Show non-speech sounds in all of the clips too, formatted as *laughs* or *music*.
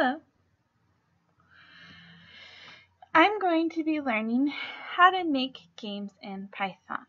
Hello. I'm going to be learning how to make games in Python.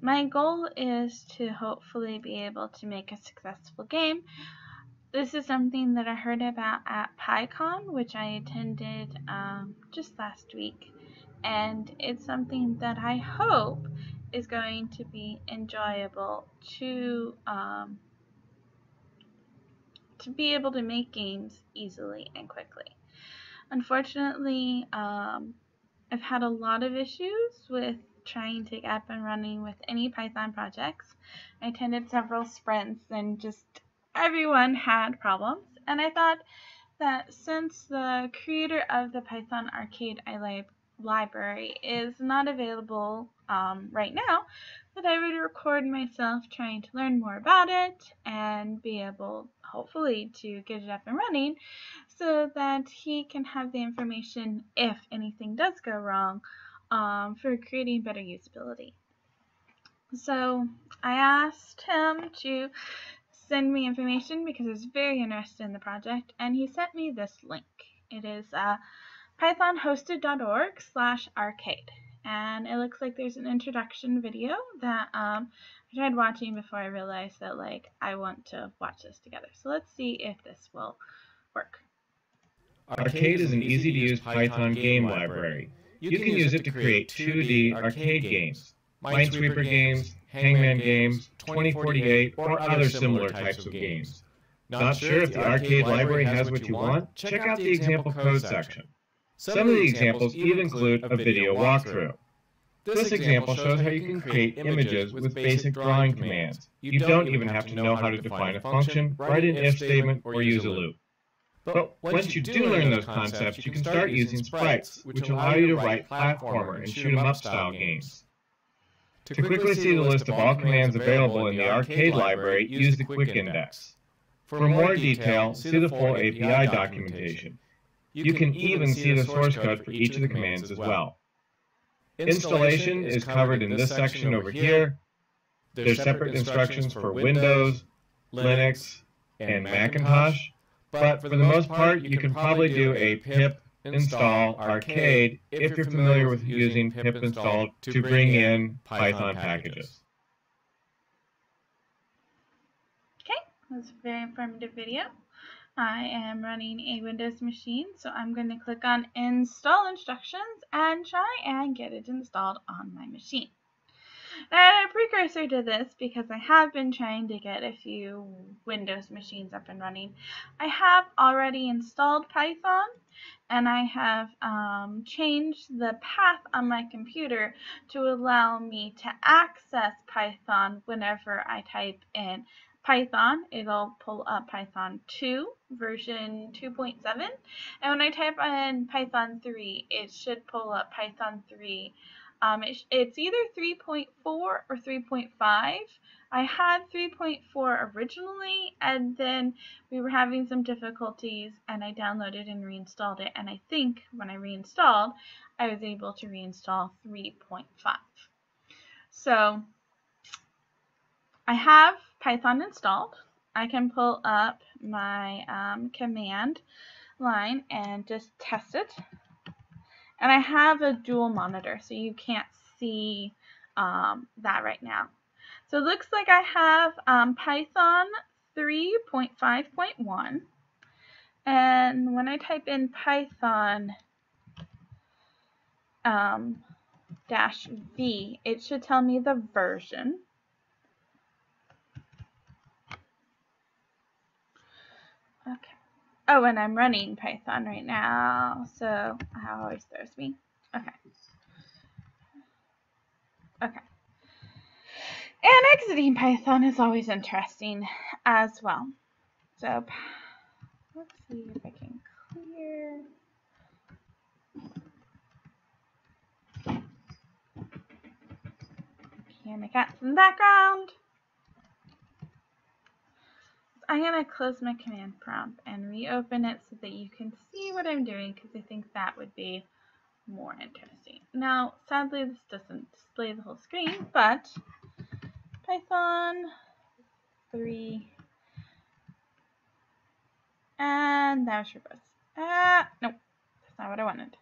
My goal is to hopefully be able to make a successful game. This is something that I heard about at PyCon, which I attended um, just last week, and it's something that I hope is going to be enjoyable to um, to be able to make games easily and quickly. Unfortunately, um, I've had a lot of issues with trying to get up and running with any Python projects. I attended several sprints and just everyone had problems. And I thought that since the creator of the Python Arcade iLib library is not available um, right now, but I would record myself trying to learn more about it and be able, hopefully, to get it up and running so that he can have the information if anything does go wrong um, for creating better usability. So I asked him to send me information because I was very interested in the project, and he sent me this link. It is uh, pythonhosted.org slash arcade. And it looks like there's an introduction video that um, I tried watching before I realized that like I want to watch this together. So let's see if this will work. Arcade is an easy-to-use Python game library. You can use it to create 2D arcade games, Minesweeper games, Hangman games, 2048, or other similar types of games. Not sure if the arcade library has what you want? Check out the example code section. Some of the examples even include a video walkthrough. This example shows how you can create images with basic drawing commands. You don't even have to know how to define a function, write an if statement, or use a loop. But once you do learn those concepts, you can start using sprites, which allow you to write platformer and shoot 'em up style games. To quickly see the list of all commands available in the arcade library, use the quick index. For more detail, see the full API documentation. You can even see the source code for each of the commands as well. Installation is covered in this section over here. There's separate instructions for Windows, Linux, and Macintosh, but for the most part, you can probably do a pip install arcade if you're familiar with using pip install to bring in Python packages. Okay, that's a very informative video. I am running a Windows machine, so I'm going to click on Install Instructions and try and get it installed on my machine. Now, a precursor to this, because I have been trying to get a few Windows machines up and running, I have already installed Python, and I have um, changed the path on my computer to allow me to access Python whenever I type in Python, it'll pull up Python 2 version 2.7 and when I type in Python 3 it should pull up Python 3 um, it, it's either 3.4 or 3.5 I had 3.4 originally and then we were having some difficulties and I downloaded and reinstalled it. And I think when I reinstalled I was able to reinstall 3.5 so I have Python installed. I can pull up my um, command line and just test it. And I have a dual monitor, so you can't see um, that right now. So it looks like I have um, Python 3.5.1. And when I type in Python um, dash V, it should tell me the version. Okay. Oh, and I'm running Python right now, so that always throws me. Okay. Okay. And exiting Python is always interesting as well. So, let's see if I can clear. My cat's in the background. I'm going to close my command prompt and reopen it so that you can see what I'm doing because I think that would be more interesting. Now, sadly, this doesn't display the whole screen, but Python 3 and there's your bus. Ah, nope. That's not what I wanted.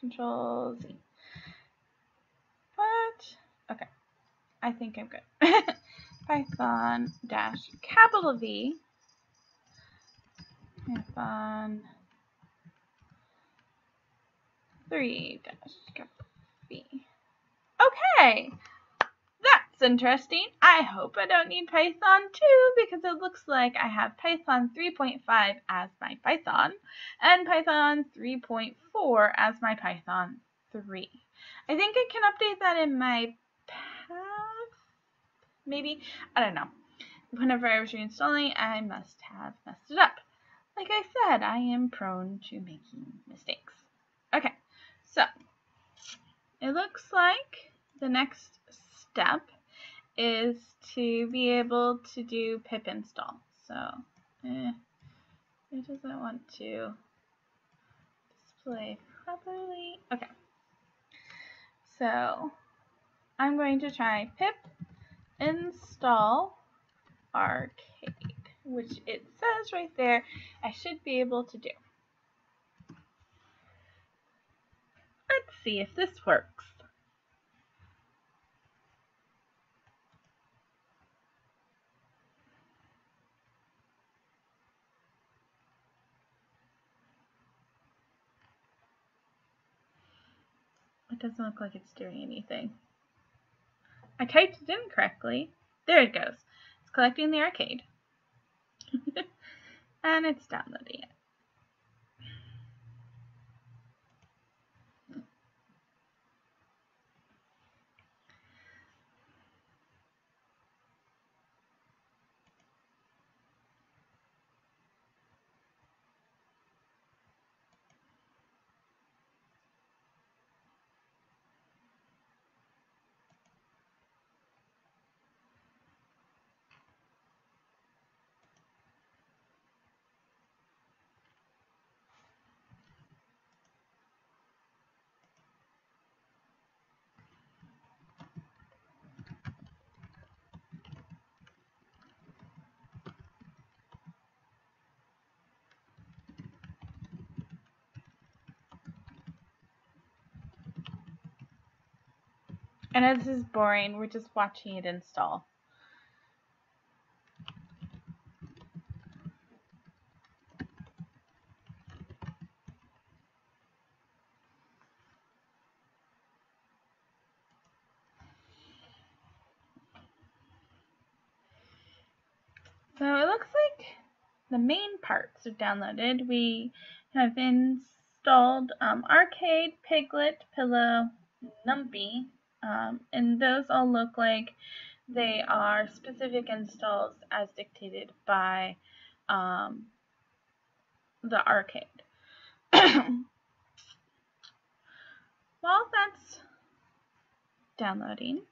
Control Z. What? Okay. I think I'm good. *laughs* Python dash capital V. Python 3 dash capital V. Okay. That's interesting. I hope I don't need Python 2 because it looks like I have Python 3.5 as my Python and Python 3.4 as my Python 3. I think I can update that in my maybe? I don't know. Whenever I was reinstalling, I must have messed it up. Like I said, I am prone to making mistakes. Okay, so it looks like the next step is to be able to do pip install. So, eh, it doesn't want to display properly. Okay. So, I'm going to try pip install arcade, which it says right there I should be able to do. Let's see if this works. It doesn't look like it's doing anything. I typed it in correctly. There it goes. It's collecting the arcade. *laughs* and it's downloading it. I know this is boring, we're just watching it install. So it looks like the main parts are downloaded. We have installed um, Arcade, Pyglet, Pillow, Numpy, um, and those all look like they are specific installs as dictated by um, the arcade. *coughs* While that's downloading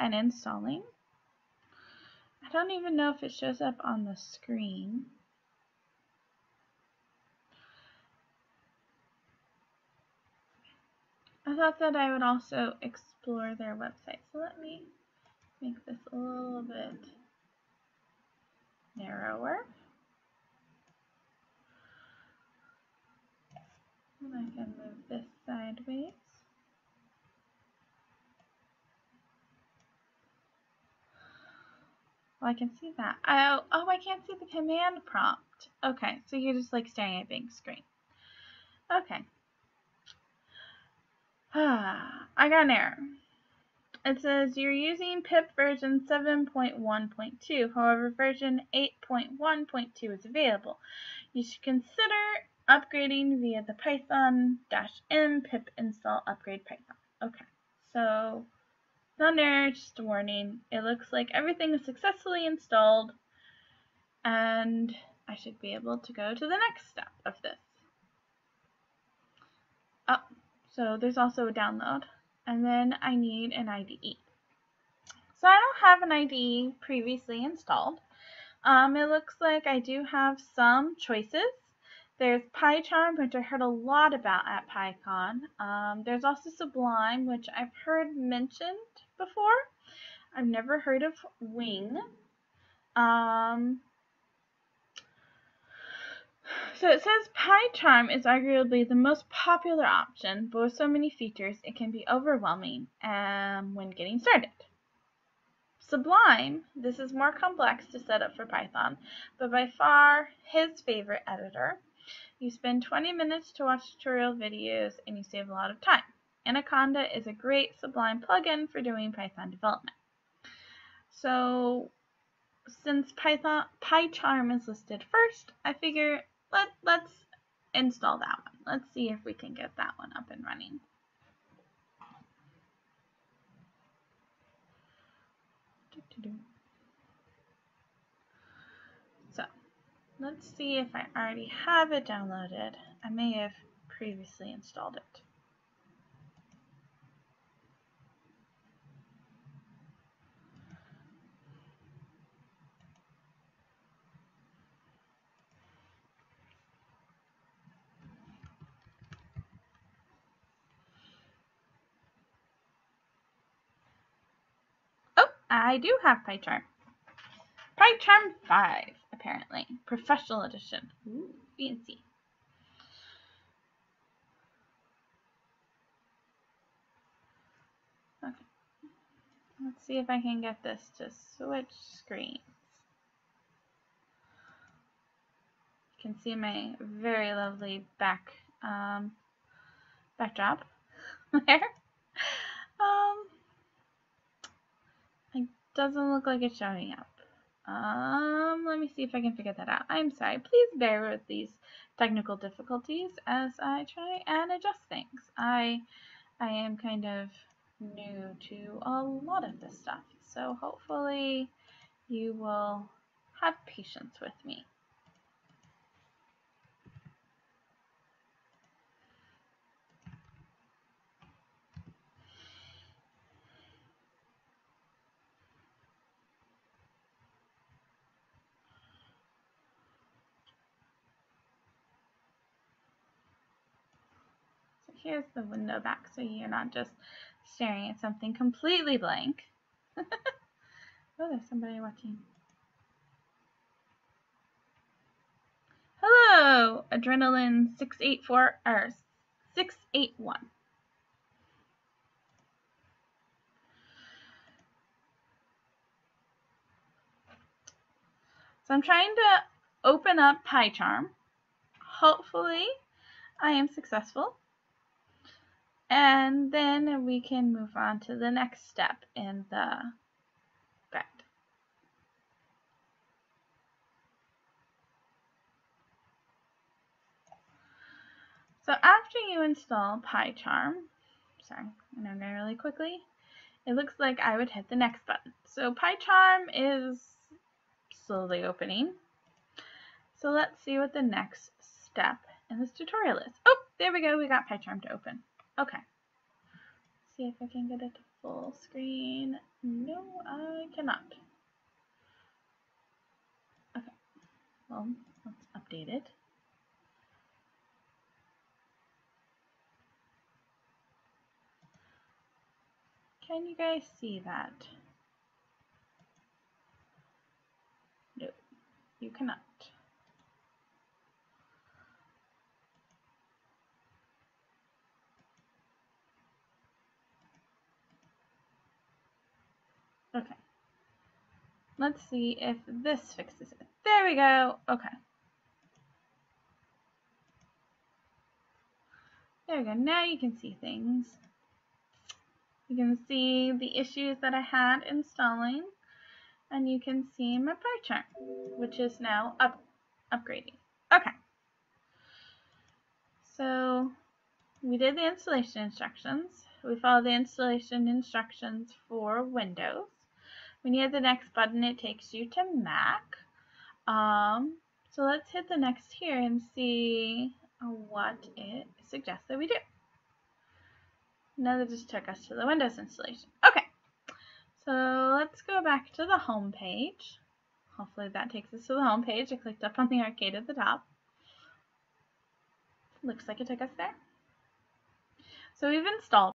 and installing, I don't even know if it shows up on the screen. I thought that I would also explore their website. So let me make this a little bit narrower. And I can move this sideways. Well, I can see that. Oh, oh, I can't see the command prompt. Okay, so you're just like staring at a big screen. Okay. *sighs* I got an error. It says you're using pip version 7.1.2, however version 8.1.2 is available. You should consider upgrading via the python-m pip install upgrade python. Okay, so error, just a warning. It looks like everything is successfully installed and I should be able to go to the next step of this. Oh, so there's also a download. And then I need an IDE. So I don't have an IDE previously installed. Um, it looks like I do have some choices. There's PyCharm, which I heard a lot about at PyCon. Um, there's also Sublime, which I've heard mentioned before. I've never heard of Wing. Um, So it says PyCharm is arguably the most popular option, but with so many features, it can be overwhelming um, when getting started. Sublime, this is more complex to set up for Python, but by far his favorite editor. You spend 20 minutes to watch tutorial videos and you save a lot of time. Anaconda is a great Sublime plugin for doing Python development. So since Python PyCharm is listed first, I figure let, let's install that one. Let's see if we can get that one up and running. So let's see if I already have it downloaded. I may have previously installed it. I do have PyCharm. PyCharm 5, apparently. Professional Edition. Ooh, fancy. Okay. Let's see if I can get this to switch screens. You can see my very lovely back um, backdrop *laughs* there. Um, it doesn't look like it's showing up. Um, let me see if I can figure that out. I'm sorry. Please bear with these technical difficulties as I try and adjust things. I, I am kind of new to a lot of this stuff, so hopefully you will have patience with me. Here's the window back so you're not just staring at something completely blank. *laughs* oh, there's somebody watching. Hello, Adrenaline 684 or 681. So I'm trying to open up PyCharm. Hopefully I am successful. And then we can move on to the next step in the guide. So after you install PyCharm, sorry, I'm going really quickly, it looks like I would hit the next button. So PyCharm is slowly opening. So let's see what the next step in this tutorial is. Oh, there we go. We got PyCharm to open. Okay. See if I can get it to full screen. No, I cannot. Okay. Well, let's update it. Can you guys see that? No, you cannot. Okay. Let's see if this fixes it. There we go. Okay. There we go. Now you can see things. You can see the issues that I had installing. And you can see my PyCharm, which is now up upgrading. Okay. So we did the installation instructions. We followed the installation instructions for Windows. When you hit the next button, it takes you to Mac. Um, so let's hit the next here and see what it suggests that we do. Now that just took us to the Windows installation. Okay, so let's go back to the home page. Hopefully that takes us to the home page. I clicked up on the arcade at the top. Looks like it took us there. So we've installed